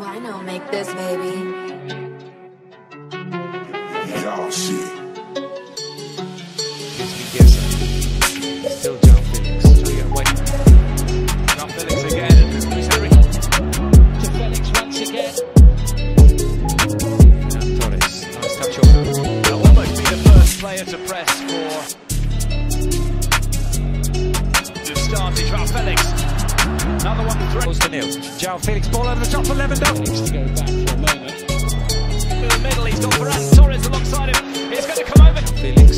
Why not make this, baby? Y'all see. Still Joao Felix. Trying to get away. Joao Felix again. Luis Henry. to Felix once again. And Torres. Nice touch over. Will almost be the first player to press for. To start is Joao Felix. Another one through. Goes to nil. Joao Felix ball over the top for Lewandowski. To go back for a moment. To the middle. He's got Ferran Torres alongside him. Going to come over. Felix.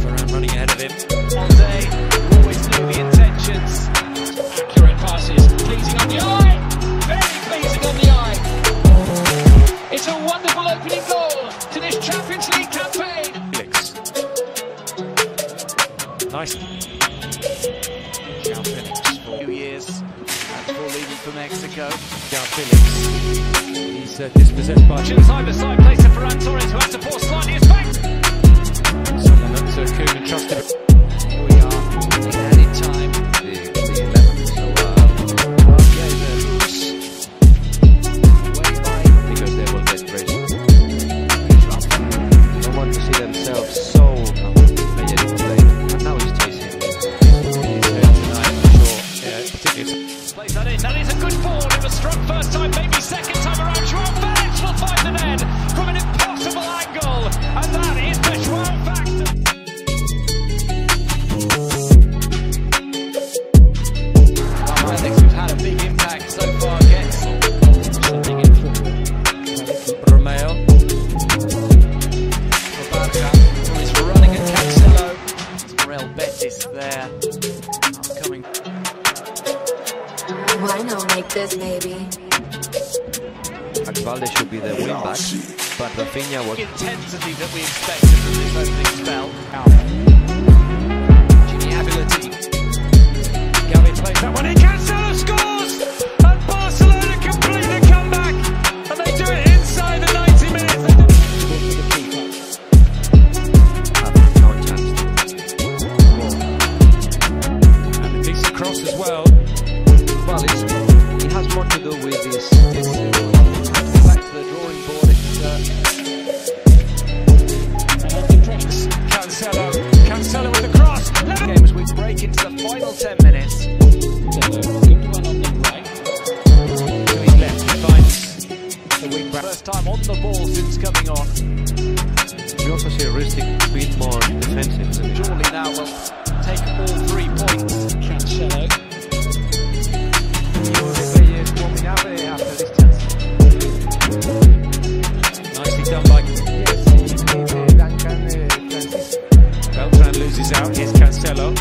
Ferran running ahead of him. Monday always knew the intentions. Accurate passes, pleasing on the eye. Very pleasing on the eye. It's a wonderful opening goal to this Champions League campaign. Felix. Nice. For Mexico. Joao Felix. He's uh, dispossessed by Chile side by side place to Ferran Torres, who has to force slightly his back. Someone that uh, Koeman trusted. Morel Betis there. Coming Why not make this, baby? Akbalde should be the wing Y'all back, see. but Rafinha was intensity that we expected from this opening spell. Well. Well, it's, it has more to do with this. Back to the drawing board. It's uh, And on the cross. Cancelo. Cancelo with the cross. Game as we break into the final 10 minutes. So, good one on the right. To his left, he finds the wing back. First time on the ball since coming on. we also see Ristic a bit more defensive. Surely now will take all Cancelo.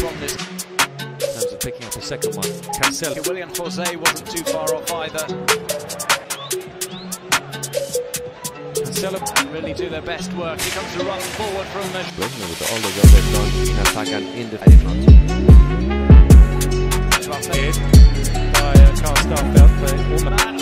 From this, In terms of picking up a second one. Cancelo. Willian José wasn't too far off either. Cancelo. Really do their best work. Here comes the run forward from the with all the job they've done in attack and in the I did not. By uh, Carl Starfelt. But Allman man